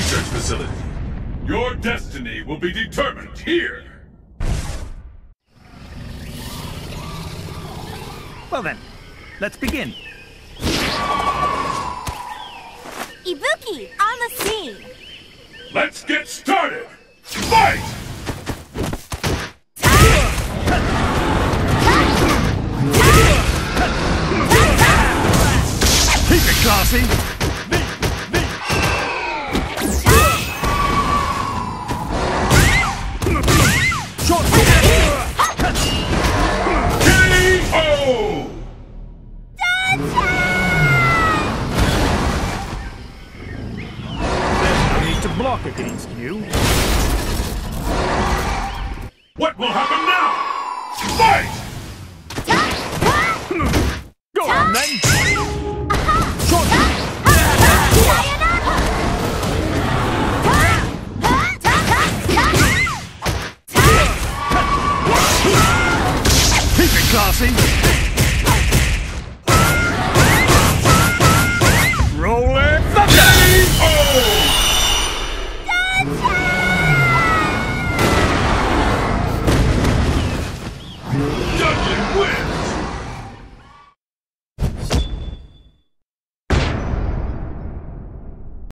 research facility. Your destiny will be determined here. Well then, let's begin. Ibuki, on the scene! Let's get started! Fight! Keep it classy! Block against you. What will happen now? Fight! Go on then! Keep it classy! Win!